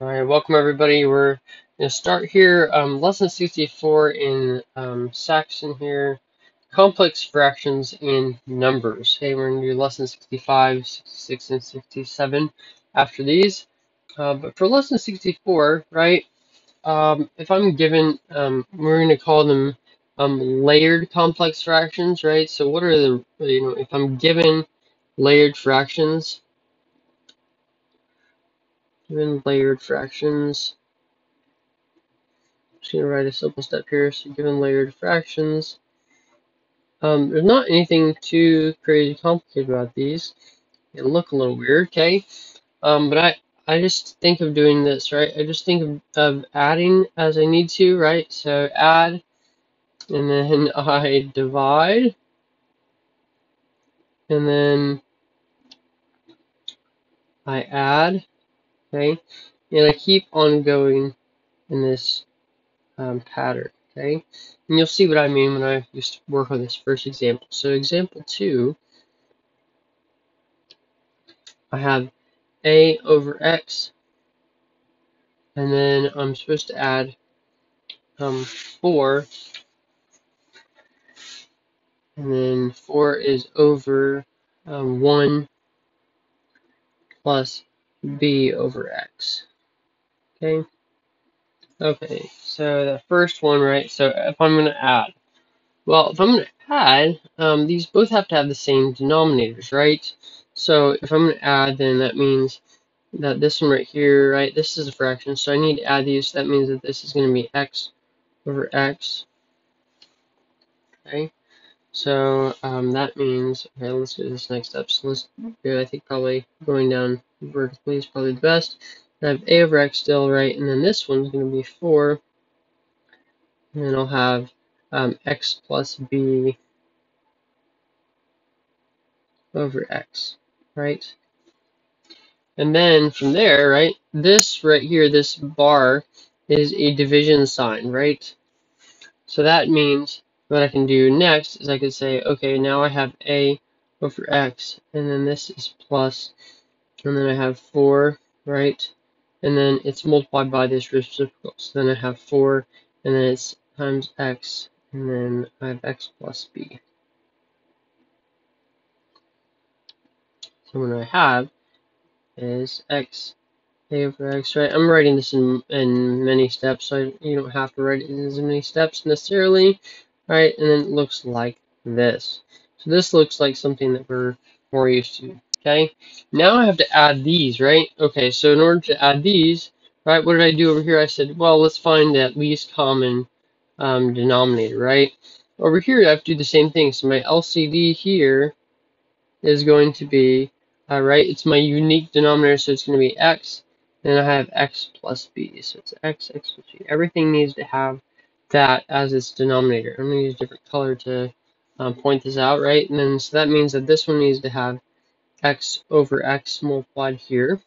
All right, welcome everybody. We're going to start here. Um, lesson 64 in um, Saxon here. Complex fractions and numbers. Okay, we're going to do lesson 65, 66, and 67 after these. Uh, but for lesson 64, right, um, if I'm given, um, we're going to call them um, layered complex fractions, right? So what are the, you know, if I'm given layered fractions, given layered fractions, I'm Just gonna write a simple step here. So given layered fractions, um, there's not anything too crazy complicated about these. They look a little weird, okay? Um, but I, I just think of doing this, right? I just think of, of adding as I need to, right? So add, and then I divide, and then I add, okay? And I keep on going in this um, pattern, okay? And you'll see what I mean when I just work on this first example. So example two, I have a over x, and then I'm supposed to add um, 4, and then 4 is over um, 1 plus b over x. Okay? Okay, so the first one, right, so if I'm going to add, well, if I'm going to add, um, these both have to have the same denominators, right? So if I'm going to add, then that means that this one right here, right, this is a fraction, so I need to add these, that means that this is going to be x over x, okay? So um, that means, okay, let's do this next step. So let's do, I think probably going down vertically is probably the best. I have a over x still, right? And then this one's going to be 4. And then I'll have um, x plus b over x, right? And then from there, right, this right here, this bar is a division sign, right? So that means what I can do next is I can say, okay, now I have a over x, and then this is plus, and then I have 4, right? And then it's multiplied by this reciprocal. So then I have 4, and then it's times x, and then I have x plus b. So what I have is x a over x, right? I'm writing this in, in many steps, so you don't have to write it in as many steps necessarily, right? And then it looks like this. So this looks like something that we're more used to, okay? Now I have to add these, right? Okay, so in order to add these, right, what did I do over here? I said, well, let's find that least common um, denominator, right? Over here, I have to do the same thing. So my LCD here is going to be, uh, right, it's my unique denominator, so it's going to be x then I have x plus b. So it's x, x plus b. Everything needs to have that as its denominator. I'm going to use a different color to um, point this out, right? And then so that means that this one needs to have x over x multiplied here,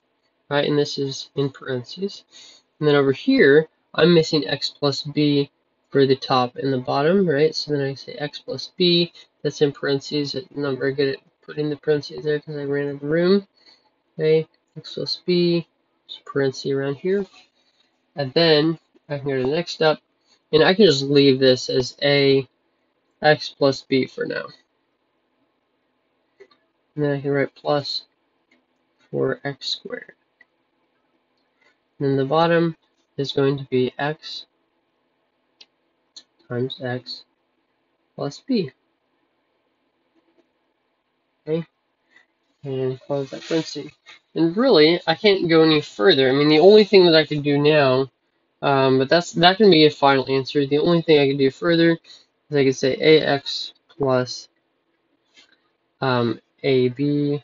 right? And this is in parentheses. And then over here, I'm missing x plus b for the top and the bottom, right? So then I say x plus b, that's in parentheses. I'm not very good at putting the parentheses there because I ran out of room. Okay, x plus b, parenthesis around here. And then I can go to the next step, and I can just leave this as a x plus b for now. And then I can write plus for x squared. And then the bottom is going to be x times x plus b. Okay, and close that parenthesis. And really, I can't go any further. I mean, the only thing that I could do now, um, but that's that can be a final answer. The only thing I can do further is I can say ax plus um, ab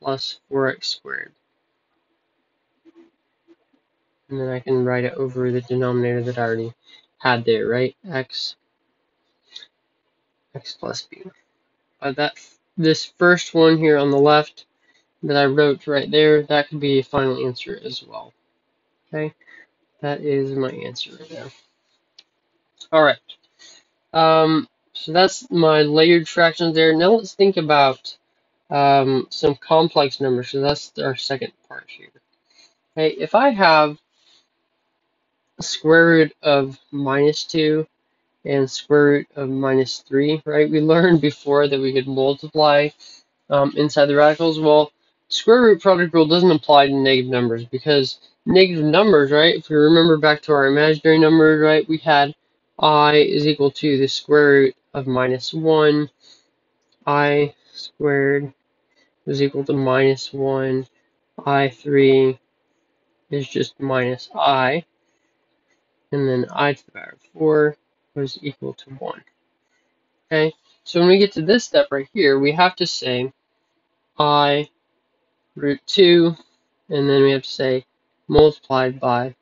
plus 4x squared. And then I can write it over the denominator that I already had there, right? x x plus b. Uh, that this first one here on the left that I wrote right there, that could be a final answer as well. Okay, that is my answer right there. All right, um, so that's my layered fractions there. Now let's think about um, some complex numbers. So that's our second part here. Okay, if I have square root of minus 2 and square root of minus 3, right? We learned before that we could multiply um, inside the radicals. Well, square root product rule doesn't apply to negative numbers because negative numbers, right? If we remember back to our imaginary numbers, right, we had i is equal to the square root of minus 1. i squared is equal to minus 1. i3 is just minus i. And then i to the power of 4 was equal to 1. Okay, so when we get to this step right here, we have to say i root 2, and then we have to say multiplied by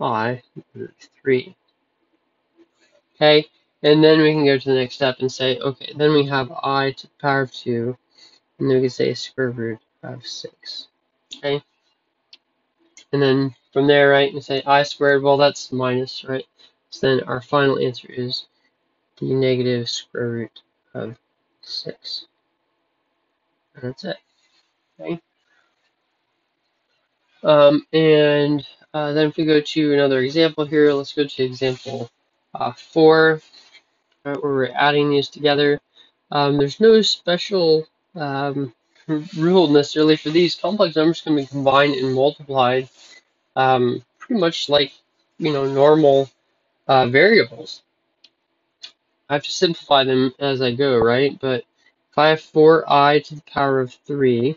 i root 3. Okay, and then we can go to the next step and say, okay, then we have i to the power of 2, and then we can say square root of 6. Okay, and then from there, right, we say i squared, well, that's minus, right? So then our final answer is the negative square root of 6. And that's it. Okay. Um, and uh, then if we go to another example here, let's go to example uh, 4, right, where we're adding these together. Um, there's no special um, rule necessarily for these. Complex numbers can be combined and multiplied um, pretty much like, you know, normal uh, variables. I have to simplify them as I go, right? But if I have 4i to the power of 3,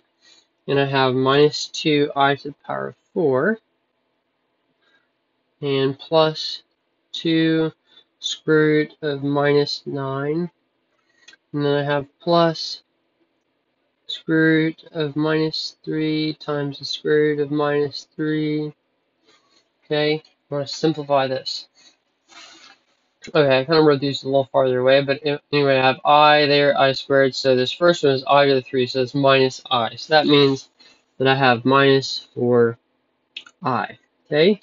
and I have minus 2i to the power of 4, and plus 2 square root of minus 9, and then I have plus square root of minus 3 times the square root of minus 3. Okay, I want to simplify this. Okay, I kind of wrote these a little farther away, but anyway, I have i there, i squared, so this first one is i to the 3, so it's minus i. So that means that I have minus 4i, okay?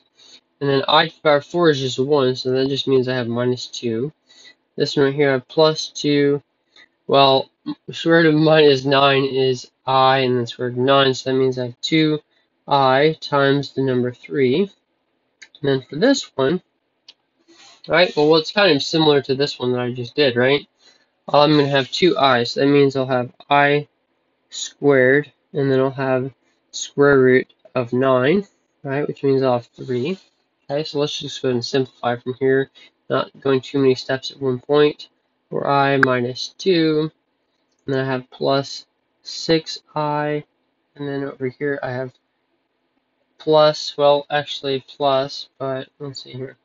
And then i to the power 4 is just 1, so that just means I have minus 2. This one right here, I have plus 2. Well, square root of minus 9 is i, and then square root of 9, so that means I have 2i times the number 3. And then for this one, right? Well, it's kind of similar to this one that I just did, right? I'm going to have two i's. That means I'll have i squared, and then I'll have square root of 9, right? Which means I'll have 3. Okay, so let's just go ahead and simplify from here, not going too many steps at one point. For i minus 2, and then I have plus 6i, and then over here I have plus, well, actually plus, but let's see here.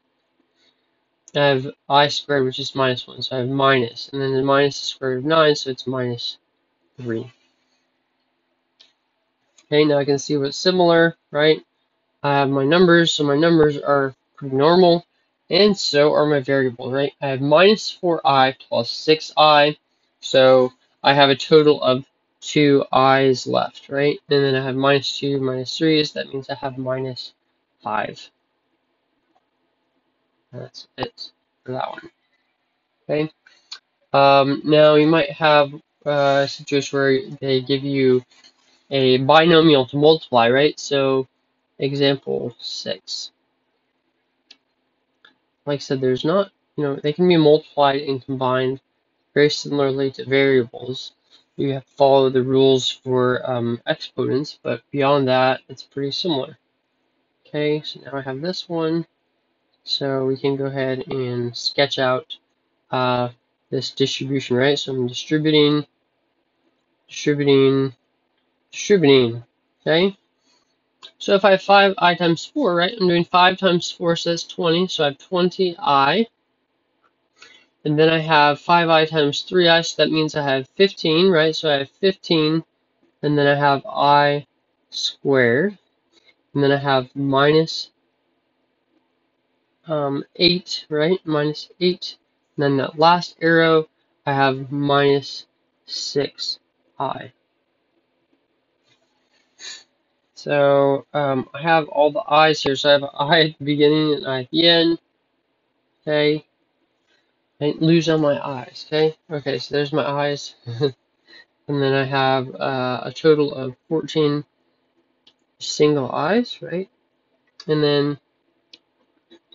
I have i squared, which is minus 1, so I have minus, and then the minus is square root of 9, so it's minus 3. Okay, now I can see what's similar, right? I have my numbers, so my numbers are pretty normal, and so are my variables, right? I have minus 4i plus 6i, so I have a total of 2 i's left, right? And then I have minus 2 minus 3's, that means I have minus 5. That's it for that one. Okay. Um, now you might have a situation where they give you a binomial to multiply, right? So example six. Like I said, there's not, you know, they can be multiplied and combined very similarly to variables. You have to follow the rules for um, exponents, but beyond that, it's pretty similar. Okay, so now I have this one. So we can go ahead and sketch out uh, this distribution, right? So I'm distributing, distributing, distributing, okay? So if I have 5i times 4, right, I'm doing 5 times 4 says 20, so I have 20i. And then I have 5i times 3i, so that means I have 15, right? So I have 15, and then I have i squared. And then I have minus um, 8, right? Minus 8. And then that last arrow, I have minus 6i. So um, I have all the i's here. So I have i at the beginning and i at the end. Okay. I didn't lose on my i's. Okay. Okay, so there's my i's. and then I have uh, a total of 14 single i's, right? And then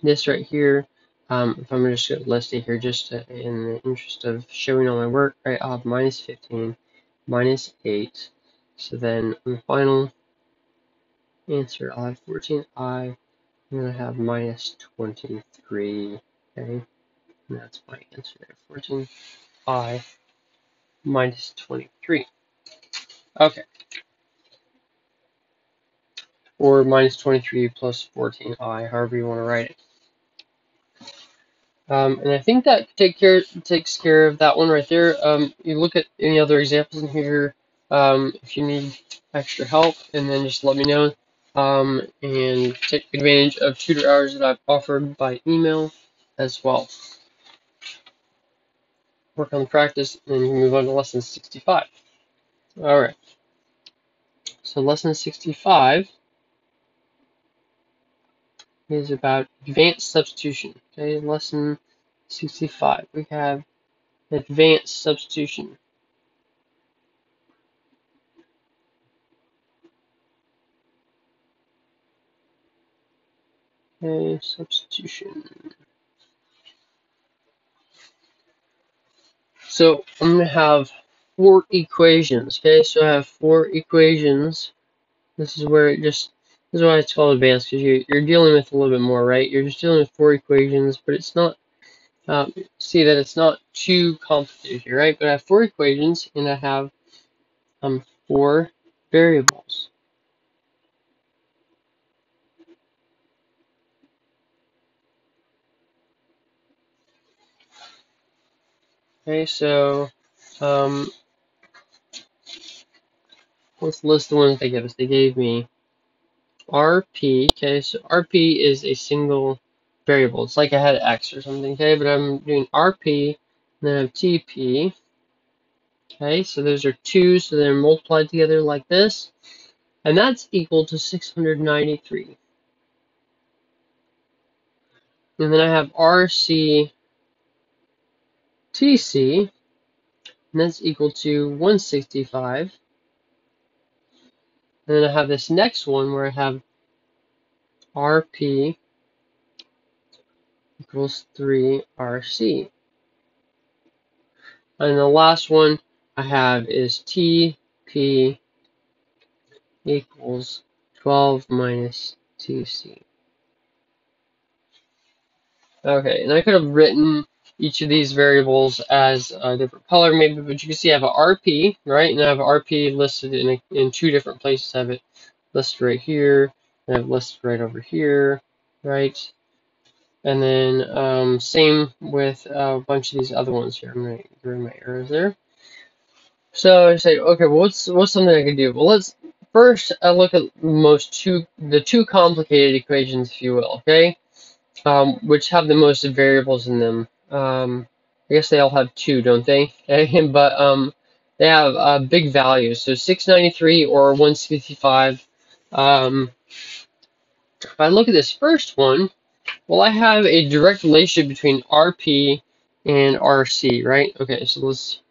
this right here, um, if I'm just going to list it here just to, in the interest of showing all my work, right, I'll have minus 15, minus 8. So then on the final answer, I'll have 14i, I'm going to have minus 23, okay? And that's my answer there, 14i minus 23. Okay. Or minus 23 plus 14i, however you want to write it. Um, and I think that take care takes care of that one right there. Um, you look at any other examples in here um, if you need extra help, and then just let me know. Um, and take advantage of tutor hours that I've offered by email as well. Work on the practice, and you move on to lesson 65. All right. So lesson 65 is about advanced substitution. Okay, lesson 65. We have advanced substitution. Okay, substitution. So I'm going to have four equations. Okay, so I have four equations. This is where it just this is why it's called advanced because you, you're dealing with a little bit more, right? You're just dealing with four equations, but it's not um, see that it's not too complicated here, right? But I have four equations and I have um, four variables. Okay, so um, let's list the ones they gave us. They gave me RP, okay, so RP is a single variable. It's like I had X or something, okay, but I'm doing RP, and then I have TP, okay, so those are two, so they're multiplied together like this, and that's equal to 693. And then I have RC, TC, and that's equal to 165. And then I have this next one where I have RP equals 3RC. And the last one I have is TP equals 12 minus TC. Okay, and I could have written each of these variables as a different color maybe, but you can see I have a RP, right? And I have RP listed in, a, in two different places. I have it listed right here, and I have listed right over here, right? And then um, same with a bunch of these other ones here. I'm going to of my arrows there. So I say, okay, well, what's what's something I can do? Well, let's first I look at most two the two complicated equations, if you will, okay, um, which have the most variables in them. Um, I guess they all have two, don't they? But um, they have uh, big values. So 693 or 165. Um, if I look at this first one, well, I have a direct relationship between RP and RC, right? Okay, so let's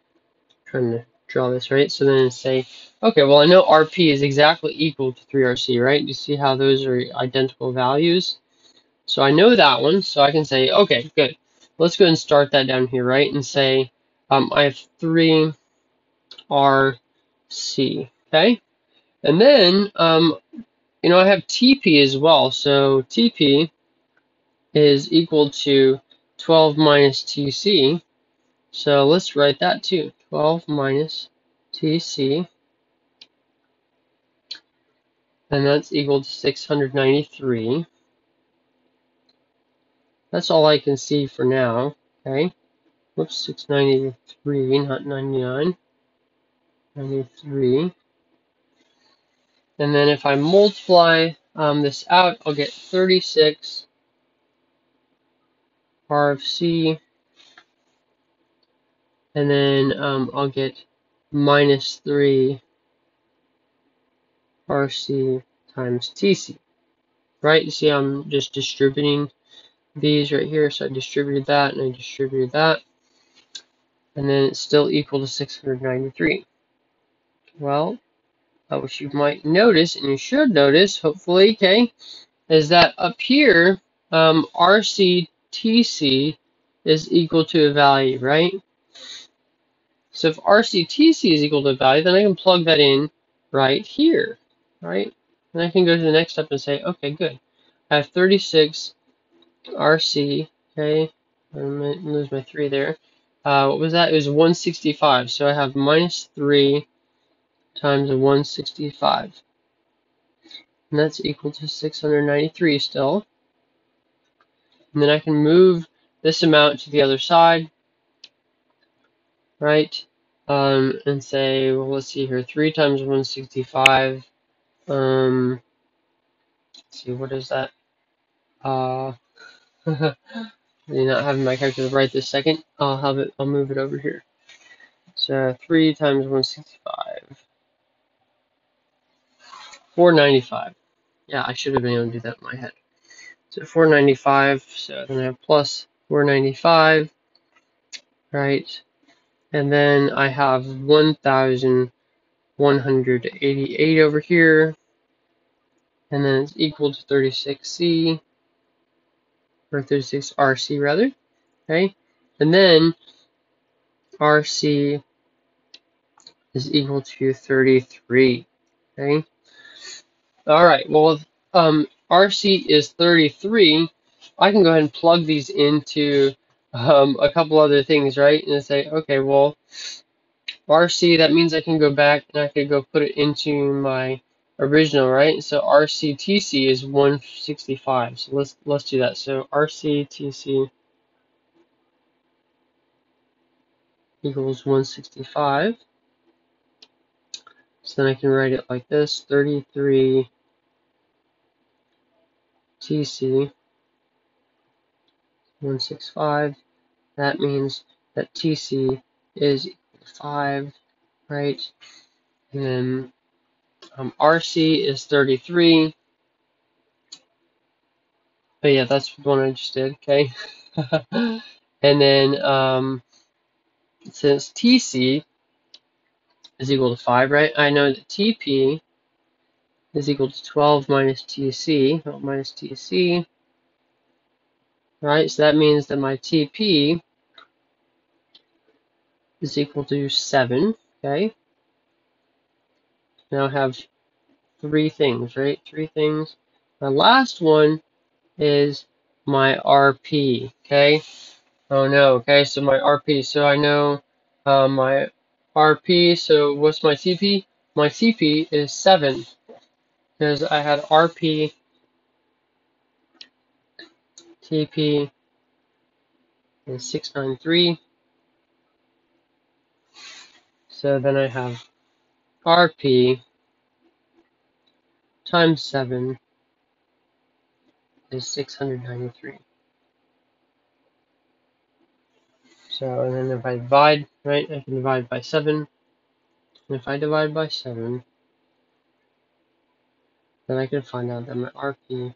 try to draw this, right? So then say, okay, well, I know RP is exactly equal to 3RC, right? You see how those are identical values? So I know that one, so I can say, okay, good. Let's go and start that down here, right? And say, um, I have 3RC, okay? And then, um, you know, I have TP as well. So TP is equal to 12 minus TC. So let's write that too. 12 minus TC. And that's equal to 693. That's all I can see for now. Okay. Whoops, 693, not 99. 93. And then if I multiply um, this out, I'll get 36 R of C and then um, I'll get minus 3 RC times TC. Right? You see I'm just distributing these right here. So I distributed that and I distributed that. And then it's still equal to 693. Well, uh, which you might notice, and you should notice, hopefully, okay, is that up here, um, RCTC is equal to a value, right? So if RCTC is equal to a value, then I can plug that in right here, right? And I can go to the next step and say, okay, good. I have 36 RC, okay, I lose my 3 there. Uh, what was that? It was 165, so I have minus 3 times 165. And that's equal to 693 still. And then I can move this amount to the other side, right? Um, and say, well, let's see here, 3 times 165. Um, let's see, what is that? Uh, do not having my character right this second. I'll have it, I'll move it over here. So 3 times 165. 495. Yeah, I should have been able to do that in my head. So 495, so then I have plus 495, right? And then I have 1,188 over here. And then it's equal to 36C, or 36RC rather, okay? And then RC is equal to 33, okay? All right, well, um, RC is 33. I can go ahead and plug these into um, a couple other things, right? And say, okay, well, RC, that means I can go back and I could go put it into my original, right? So RCTC is 165. So let's let's do that. So RCTC equals 165. So then I can write it like this, 33 TC 165. That means that TC is equal to 5, right? And um, RC is 33. But yeah, that's the one I just did, okay? and then um, since TC is equal to 5, right? I know that TP is equal to 12 minus TC, well, minus TC, right? So that means that my TP is equal to 7, okay? Now have three things, right? Three things. My last one is my RP, okay? Oh no, okay, so my RP, so I know uh, my RP, so what's my CP? My CP is 7, because I had RP, TP is 693, so then I have RP times 7 is 693. So, and then if I divide, right, I can divide by 7. And if I divide by 7, then I can find out that my RP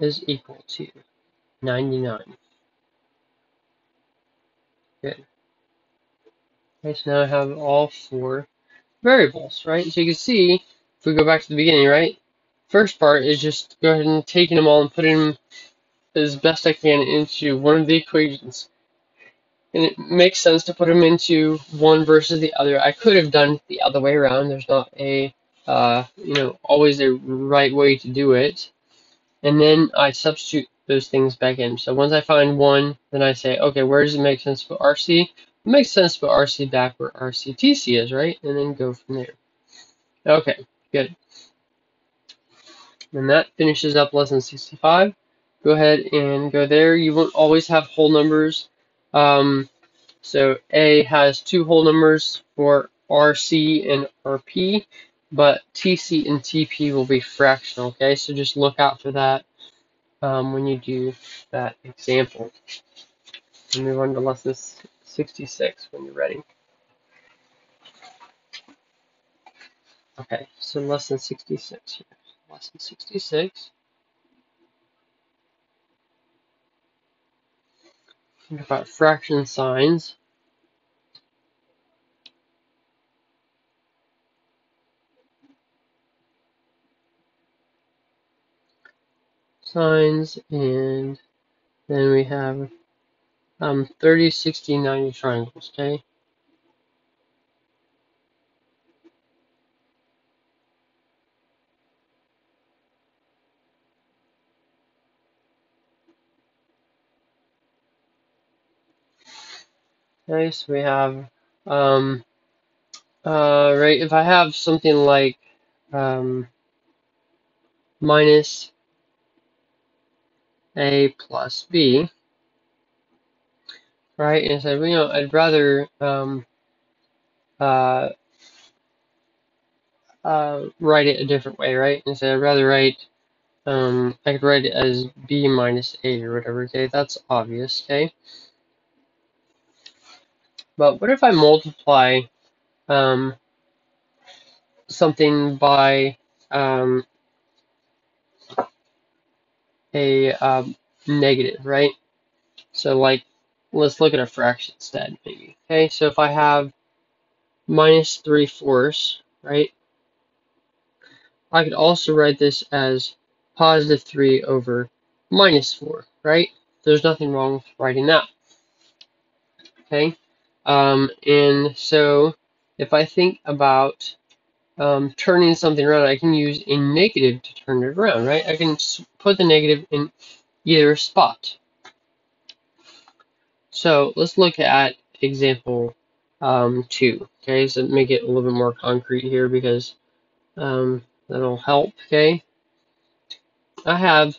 is equal to 99. Good. Okay, so now I have all four variables, right? So you can see, if we go back to the beginning, right? First part is just go ahead and taking them all and putting them as best I can into one of the equations. And it makes sense to put them into one versus the other. I could have done the other way around. There's not a, uh, you know, always a right way to do it. And then I substitute those things back in. So once I find one, then I say, okay, where does it make sense to put RC? It makes sense to put RC back where RCTC is, right? And then go from there. Okay, good. And that finishes up lesson 65. Go ahead and go there. You won't always have whole numbers. Um, so A has two whole numbers for RC and RP, but TC and TP will be fractional, okay? So just look out for that um, when you do that example. And move on to lesson 66 when you're ready. Okay, so less than 66 here. Less than 66. Think about fraction signs. signs, and then we have um, 30, 60, 90 triangles, okay? Okay, so we have, um, uh, right, if I have something like um, minus a plus b, right, and so, you know, I'd rather um, uh, uh, write it a different way, right? And so I'd rather write, um, I could write it as b minus a or whatever, okay? That's obvious, okay? But what if I multiply um, something by um, a um, negative, right? So like, let's look at a fraction instead, maybe. Okay, so if I have minus 3 fourths, right? I could also write this as positive 3 over minus 4, right? There's nothing wrong with writing that. Okay, um, and so if I think about um, turning something around, I can use a negative to turn it around, right? I can put the negative in either spot. So let's look at example um, 2, okay? So make it a little bit more concrete here because um, that'll help, okay? I have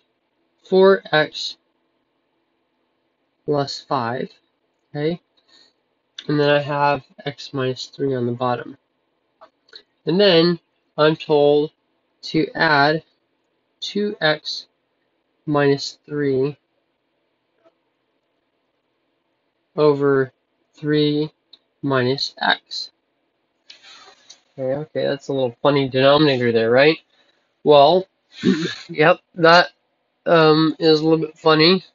4x plus 5, okay? And then I have x minus 3 on the bottom. And then I'm told to add 2x minus 3 over 3 minus x. Okay, okay, that's a little funny denominator there, right? Well, yep, that um, is a little bit funny.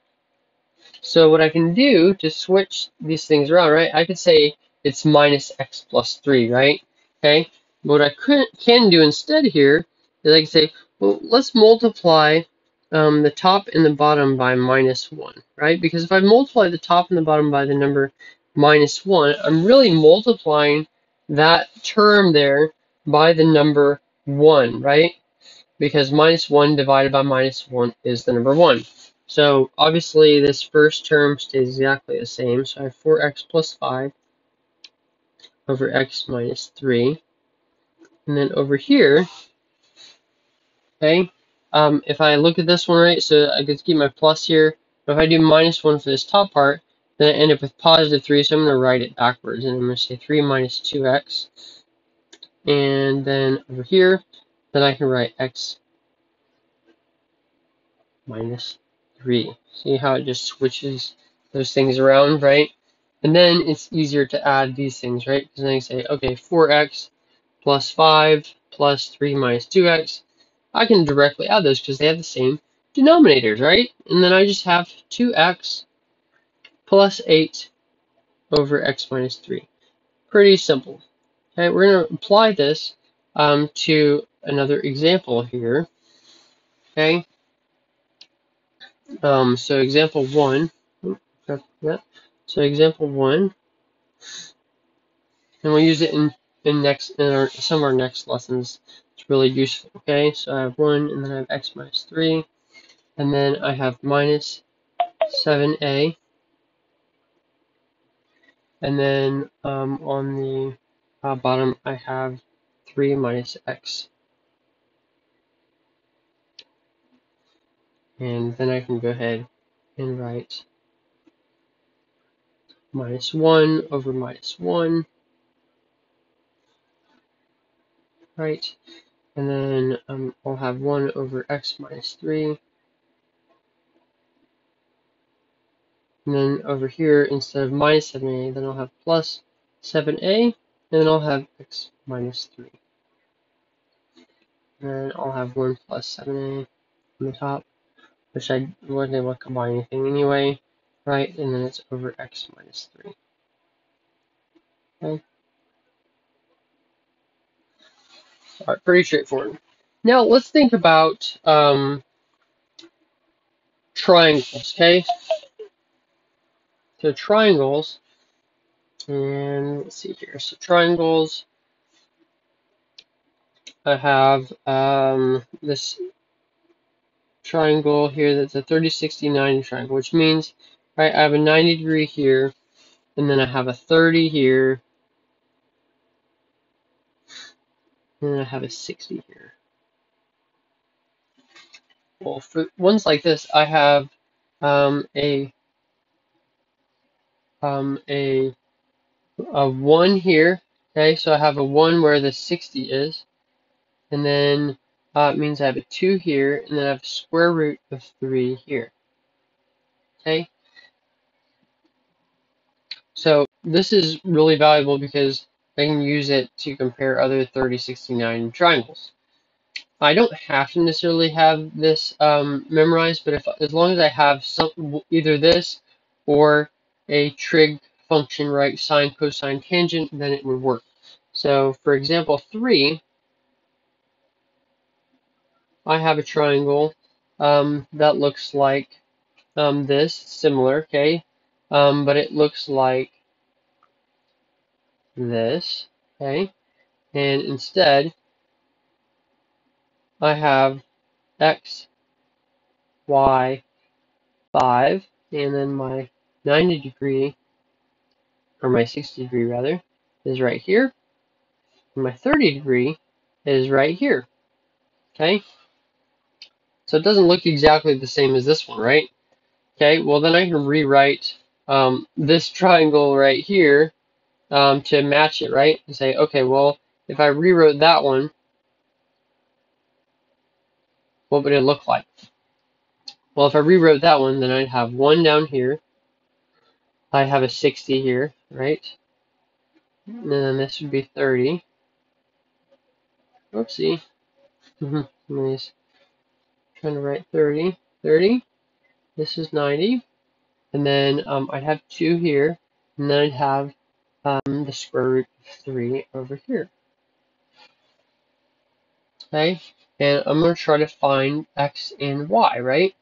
So what I can do to switch these things around, right? I could say it's minus x plus 3, right? Okay, what I could, can do instead here is I can say, well, let's multiply um, the top and the bottom by minus 1, right? Because if I multiply the top and the bottom by the number minus 1, I'm really multiplying that term there by the number 1, right? Because minus 1 divided by minus 1 is the number 1. So obviously this first term stays exactly the same. So I have 4x plus 5 over x minus 3. And then over here, okay, um, if I look at this one right, so I could keep my plus here. But if I do minus 1 for this top part, then I end up with positive 3, so I'm going to write it backwards. And I'm going to say 3 minus 2x. And then over here, then I can write x minus 3. See how it just switches those things around, right? And then it's easier to add these things, right? Because then you say, okay, 4x plus 5 plus 3 minus 2x. I can directly add those because they have the same denominators, right? And then I just have 2x plus 8 over x minus 3. Pretty simple. Okay, we're going to apply this um, to another example here. Okay. Um, so example 1. So example 1. And we'll use it in in next in our, some of our next lessons. It's really useful. Okay, so I have 1, and then I have x minus 3, and then I have minus 7a, and then um, on the uh, bottom I have 3 minus x. And then I can go ahead and write minus 1 over minus 1 right? And then um, I'll have 1 over x minus 3. And then over here, instead of minus 7a, then I'll have plus 7a, and then I'll have x minus 3. And then I'll have 1 plus 7a on the top, which I wasn't able to combine anything anyway, right? And then it's over x minus 3. Okay. All right, pretty straightforward. Now let's think about um, triangles, okay? So triangles, and let's see here. So triangles, I have um, this triangle here that's a 30, 60, 90 triangle, which means, right, I have a 90 degree here, and then I have a 30 here, and I have a 60 here. Well, for ones like this, I have um, a um, a a one here. Okay, so I have a one where the 60 is, and then uh, it means I have a two here, and then I have a square root of three here. Okay, so this is really valuable because I can use it to compare other 30, 69 triangles. I don't have to necessarily have this um, memorized, but if as long as I have some either this or a trig function, right, sine, cosine, tangent, then it would work. So for example, 3, I have a triangle um, that looks like um, this, similar, okay, um, but it looks like this, okay, and instead I have x, y, 5, and then my 90 degree, or my 60 degree rather, is right here. And my 30 degree is right here. Okay? So it doesn't look exactly the same as this one, right? Okay, well then I can rewrite um, this triangle right here um, to match it, right? And say, okay, well, if I rewrote that one, what would it look like? Well, if I rewrote that one, then I'd have 1 down here, I have a 60 here, right? And then this would be 30. Oopsie. I'm trying to write 30. 30. This is 90. And then um, I'd have 2 here. And then I'd have um, the square root of 3 over here. Okay? And I'm going to try to find x and y, right?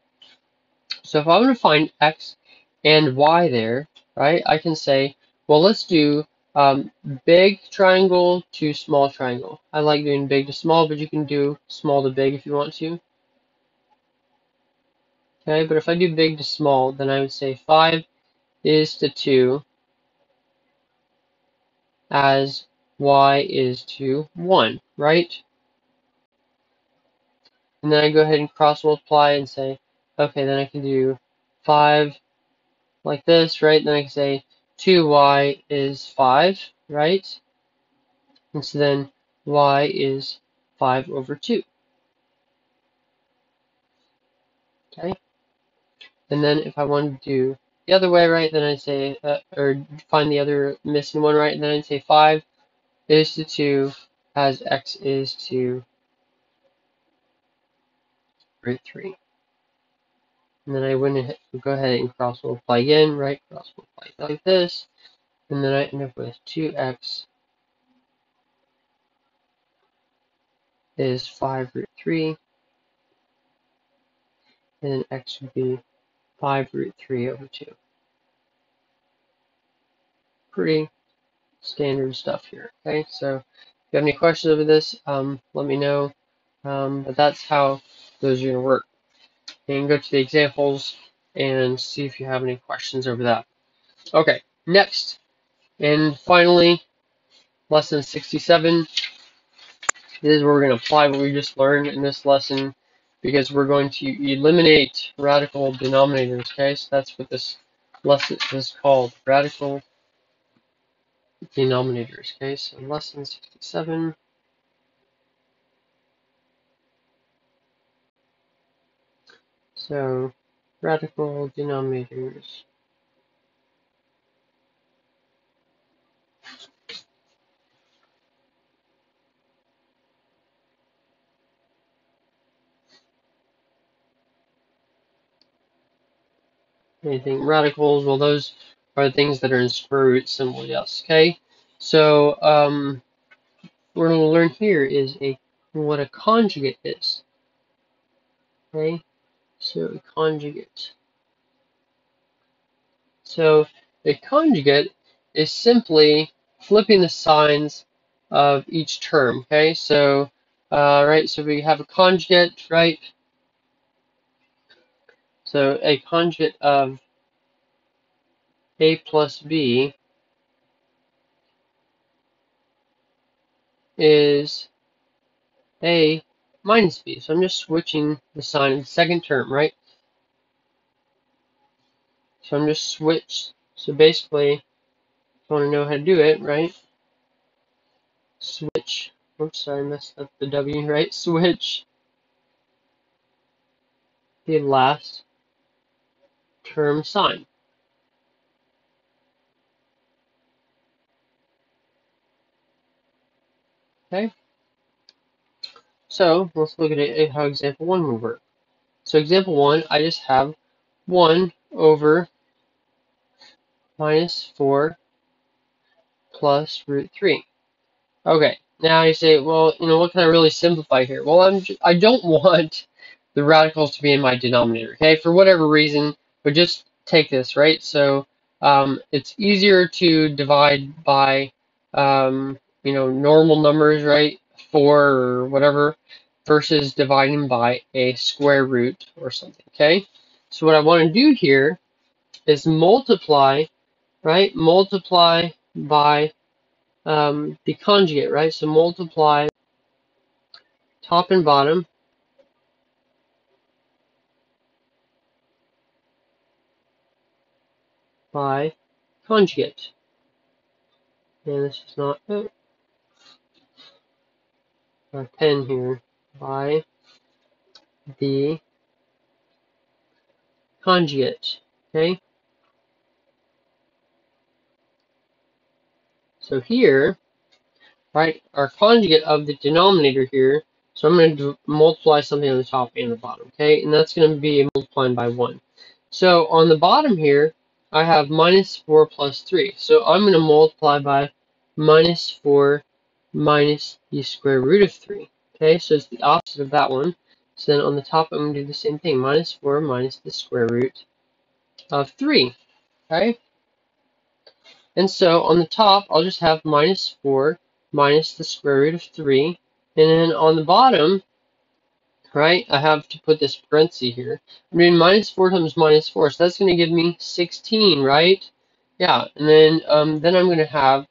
So if I want to find x and y there, right? I can say, well, let's do um, big triangle to small triangle. I like doing big to small, but you can do small to big if you want to. Okay, but if I do big to small, then I would say 5 is to 2 as y is to 1, right? And then I go ahead and cross multiply and say, okay, then I can do 5 like this, right? Then I can say 2y is 5, right? And so then y is 5 over 2. Okay? And then if I want to do the other way, right, then I say, uh, or find the other missing one, right, and then I say 5 is to 2 as x is to root 3. And then I ahead, go ahead and cross multiply again, right? Cross multiply like this. And then I end up with 2x is 5 root 3. And then x would be 5 root 3 over 2. Pretty standard stuff here, okay? So if you have any questions over this, um, let me know. Um, but that's how those are going to work and go to the examples and see if you have any questions over that. Okay, next, and finally, lesson 67 this is where we're going to apply what we just learned in this lesson because we're going to eliminate radical denominators, okay? So that's what this lesson is called, radical denominators, okay? So lesson 67. So, radical denominators. Anything radicals, well those are things that are in square root symbol, yes, okay? So, um, what we're going to learn here is a what a conjugate is. Okay, So a conjugate. So a conjugate is simply flipping the signs of each term. Okay, so uh, right, so we have a conjugate, right? So a conjugate of a plus b is a minus b. So I'm just switching the sign of the second term, right? So I'm just switch. So basically, if you want to know how to do it, right? Switch. Oops, I messed up the W, right? Switch the last term sign. Okay? So let's look at how example 1 would work. So example 1, I just have 1 over minus 4 plus root 3. Okay, now you say, well, you know, what can I really simplify here? Well, I'm I don't want the radicals to be in my denominator, okay, for whatever reason, but just take this, right? So um, it's easier to divide by, um, you know, normal numbers, right, 4 or whatever, versus dividing by a square root or something, okay? So what I want to do here is multiply, right, multiply by um, the conjugate, right? So multiply top and bottom by conjugate. And this is not oh, a pen here. By the conjugate. Okay? So here, right, our conjugate of the denominator here, so I'm going to multiply something on the top and the bottom, okay? And that's going to be multiplying by 1. So on the bottom here, I have minus 4 plus 3. So I'm going to multiply by minus 4 minus the square root of 3. Okay, so it's the opposite of that one. So then on the top, I'm going to do the same thing. Minus 4 minus the square root of 3. Okay? And so on the top, I'll just have minus 4 minus the square root of 3. And then on the bottom, right, I have to put this parenthesis here. I'm doing minus 4 times minus 4, so that's going to give me 16, right? Yeah, and then um, then I'm going to have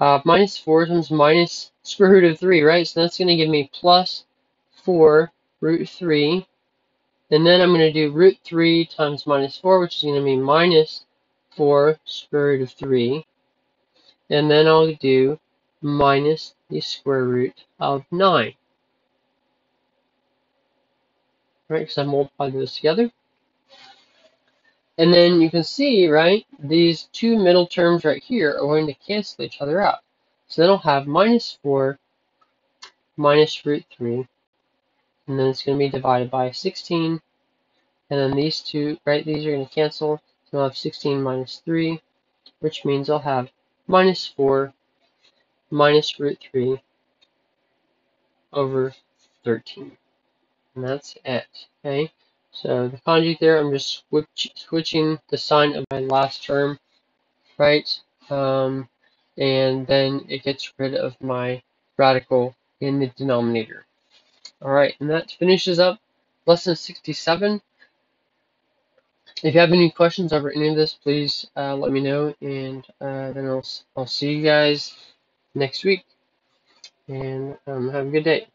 uh, minus 4 times minus square root of 3, right? So that's going to give me plus 4 root 3. And then I'm going to do root 3 times minus 4, which is going to be minus 4 square root of 3. And then I'll do minus the square root of 9. Right, because I multiplied those together. And then you can see, right, these two middle terms right here are going to cancel each other out. So then I'll have minus 4 minus root 3, and then it's going to be divided by 16, and then these two, right, these are going to cancel, so I'll have 16 minus 3, which means I'll have minus 4 minus root 3 over 13. And that's it, okay? So the conjugate there, I'm just switch, switching the sign of my last term, right? Um, and then it gets rid of my radical in the denominator. Alright, and that finishes up lesson 67. If you have any questions over any of this, please uh, let me know, and uh, then I'll, I'll see you guys next week. And um, have a good day.